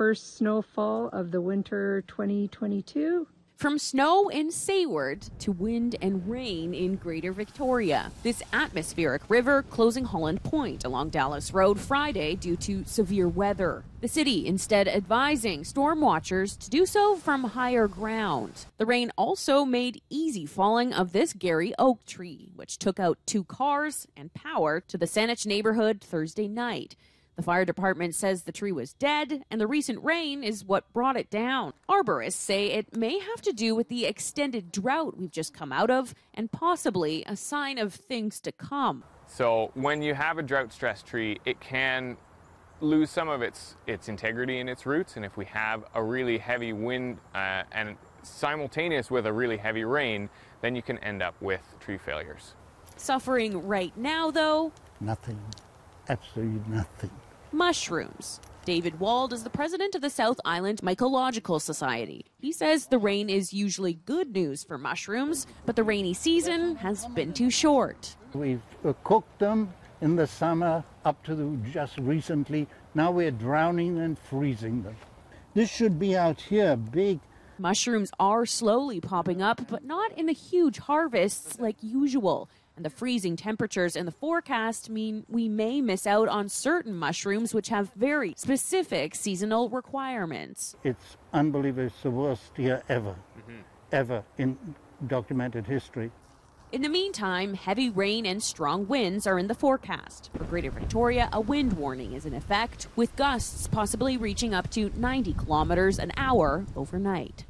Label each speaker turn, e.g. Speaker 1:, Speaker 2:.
Speaker 1: first snowfall of the winter 2022.
Speaker 2: From snow in Sayward to wind and rain in Greater Victoria. This atmospheric river closing Holland Point along Dallas Road Friday due to severe weather. The city instead advising storm watchers to do so from higher ground. The rain also made easy falling of this Garry oak tree, which took out two cars and power to the Saanich neighborhood Thursday night. The fire department says the tree was dead, and the recent rain is what brought it down. Arborists say it may have to do with the extended drought we've just come out of, and possibly a sign of things to come.
Speaker 3: So, when you have a drought stressed tree, it can lose some of its, its integrity in its roots, and if we have a really heavy wind uh, and simultaneous with a really heavy rain, then you can end up with tree failures.
Speaker 2: Suffering right now, though?
Speaker 4: Nothing. Absolutely nothing
Speaker 2: mushrooms. David Wald is the president of the South Island Mycological Society. He says the rain is usually good news for mushrooms, but the rainy season has been too short.
Speaker 4: We've uh, cooked them in the summer up to just recently. Now we're drowning and freezing them. This should be out here big.
Speaker 2: Mushrooms are slowly popping up, but not in the huge harvests like usual. And the freezing temperatures in the forecast mean we may miss out on certain mushrooms which have very specific seasonal requirements.
Speaker 4: It's unbelievable. It's the worst year ever, mm-hmm. ever in documented history.
Speaker 2: In the meantime, heavy rain and strong winds are in the forecast. For Greater Victoria, a wind warning is in effect, with gusts possibly reaching up to 90 kilometers an hour overnight.